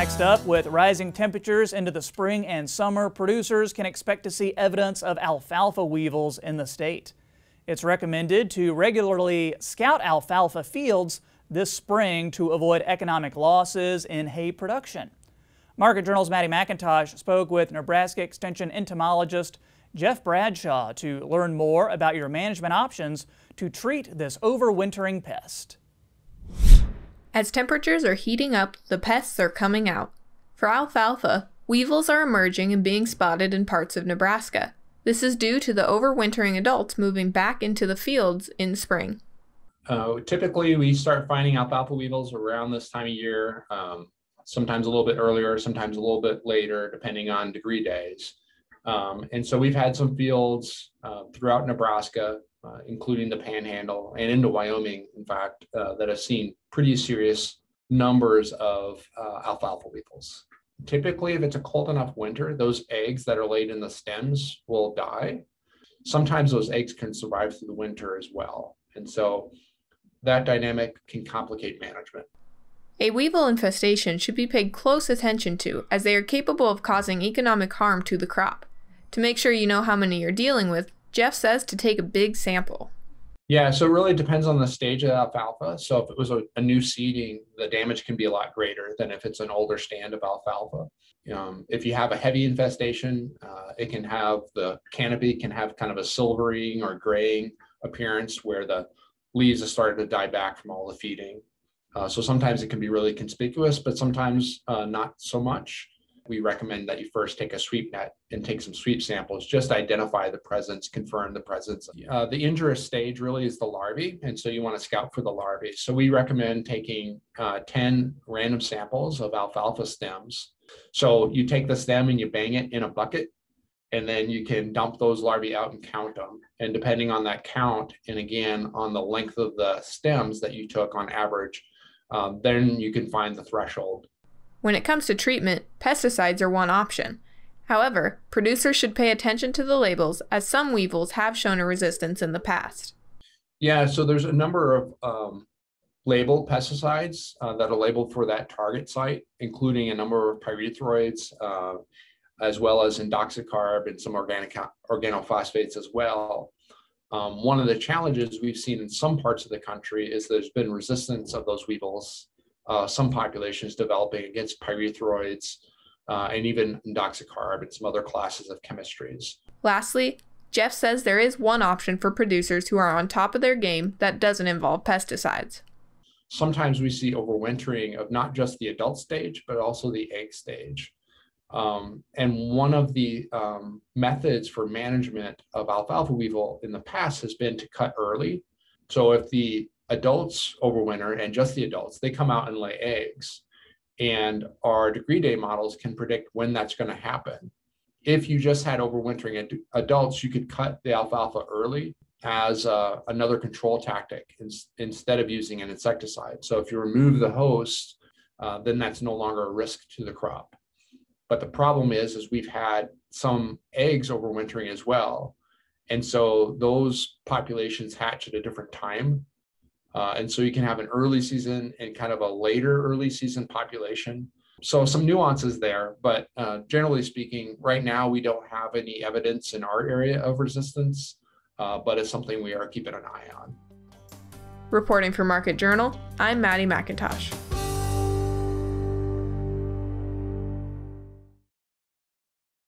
Next up, with rising temperatures into the spring and summer, producers can expect to see evidence of alfalfa weevils in the state. It's recommended to regularly scout alfalfa fields this spring to avoid economic losses in hay production. Market Journal's Maddie McIntosh spoke with Nebraska Extension entomologist Jeff Bradshaw to learn more about your management options to treat this overwintering pest. As temperatures are heating up, the pests are coming out. For alfalfa, weevils are emerging and being spotted in parts of Nebraska. This is due to the overwintering adults moving back into the fields in spring. Uh, typically, we start finding alfalfa weevils around this time of year. Um, sometimes a little bit earlier, sometimes a little bit later, depending on degree days. Um, and so we've had some fields uh, throughout Nebraska, uh, including the Panhandle and into Wyoming, in fact, uh, that have seen pretty serious numbers of uh, alfalfa weevils. Typically, if it's a cold enough winter, those eggs that are laid in the stems will die. Sometimes those eggs can survive through the winter as well. And so that dynamic can complicate management. A weevil infestation should be paid close attention to as they are capable of causing economic harm to the crop. To make sure you know how many you're dealing with, Jeff says to take a big sample. Yeah, so it really depends on the stage of alfalfa. So if it was a, a new seeding, the damage can be a lot greater than if it's an older stand of alfalfa. Um, if you have a heavy infestation, uh, it can have the canopy can have kind of a silvering or graying appearance where the leaves have started to die back from all the feeding. Uh, so sometimes it can be really conspicuous, but sometimes uh, not so much. We recommend that you first take a sweep net and take some sweep samples, just identify the presence, confirm the presence. Uh, the injurious stage really is the larvae, and so you want to scout for the larvae. So we recommend taking uh, 10 random samples of alfalfa stems. So you take the stem and you bang it in a bucket and then you can dump those larvae out and count them. And depending on that count, and again on the length of the stems that you took on average, um, then you can find the threshold. When it comes to treatment, pesticides are one option. However, producers should pay attention to the labels as some weevils have shown a resistance in the past. Yeah, so there's a number of um, labeled pesticides uh, that are labeled for that target site, including a number of pyrethroids, uh, as well as indoxacarb and some organic organophosphates as well. Um, one of the challenges we've seen in some parts of the country is there's been resistance of those weevils, uh, some populations developing against pyrethroids uh, and even indoxacarb and some other classes of chemistries. Lastly, Jeff says there is one option for producers who are on top of their game that doesn't involve pesticides. Sometimes we see overwintering of not just the adult stage, but also the egg stage. Um, and one of the um, methods for management of alfalfa weevil in the past has been to cut early. So if the adults overwinter and just the adults, they come out and lay eggs. And our degree day models can predict when that's going to happen. If you just had overwintering ad- adults, you could cut the alfalfa early as uh, another control tactic in- instead of using an insecticide. So if you remove the host, uh, then that's no longer a risk to the crop. But the problem is, is we've had some eggs overwintering as well. And so those populations hatch at a different time. Uh, and so you can have an early season and kind of a later early season population. So some nuances there, but uh, generally speaking, right now we don't have any evidence in our area of resistance, uh, but it's something we are keeping an eye on. Reporting for Market Journal, I'm Maddie McIntosh.